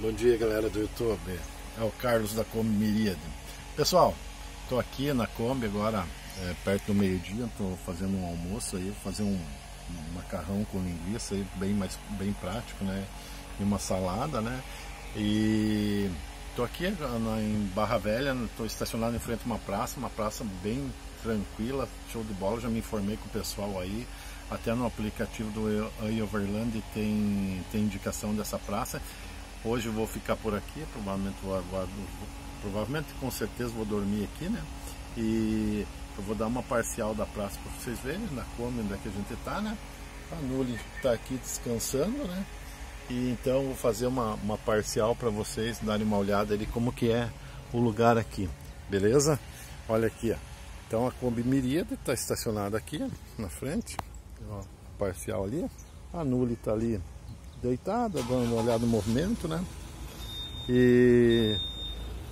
Bom dia galera do YouTube, é o Carlos da Kombi Miríade. Pessoal, estou aqui na Kombi agora, é, perto do meio-dia, estou fazendo um almoço aí, fazer um, um, macarrão com linguiça aí, bem, mais, bem prático, né? E uma salada, né? E estou aqui em Barra Velha, estou estacionado em frente a uma praça, uma praça bem tranquila, show de bola, já me informei com o pessoal aí, até no aplicativo do iOverland tem, tem indicação dessa praça. Hoje eu vou ficar por aqui, provavelmente vou, provavelmente com certeza vou dormir aqui, né? E eu vou dar uma parcial da praça para vocês verem, na onde é que a gente está, né? A Nuli está aqui descansando, né? E então vou fazer uma, uma parcial para vocês darem uma olhada ali como que é o lugar aqui, beleza? Olha aqui, ó. Então a Kombi Miríade está estacionada aqui na frente, ó, parcial ali. A Nuli está ali deitada, dando uma olhada no movimento, né? E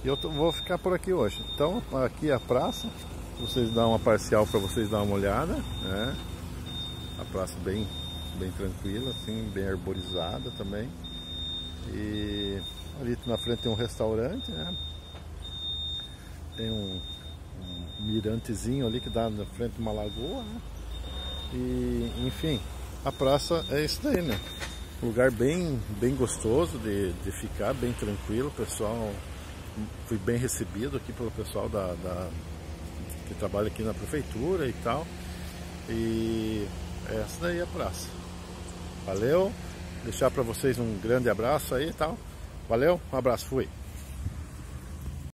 eu tô, vou ficar por aqui hoje. Então, aqui é a praça, vocês dão uma parcial para vocês dar uma olhada, né? A praça bem, bem tranquila, assim, bem arborizada também. E ali na frente tem um restaurante, né? Tem um, um mirantezinho ali que dá na frente de uma lagoa, né? E, enfim, a praça é isso daí, né? Lugar bem, bem gostoso de, de ficar, bem tranquilo. O pessoal fui bem recebido aqui pelo pessoal da, da, que trabalha aqui na prefeitura e tal. E essa daí é a praça. Valeu. Deixar para vocês um grande abraço aí e tal. Valeu, um abraço, fui.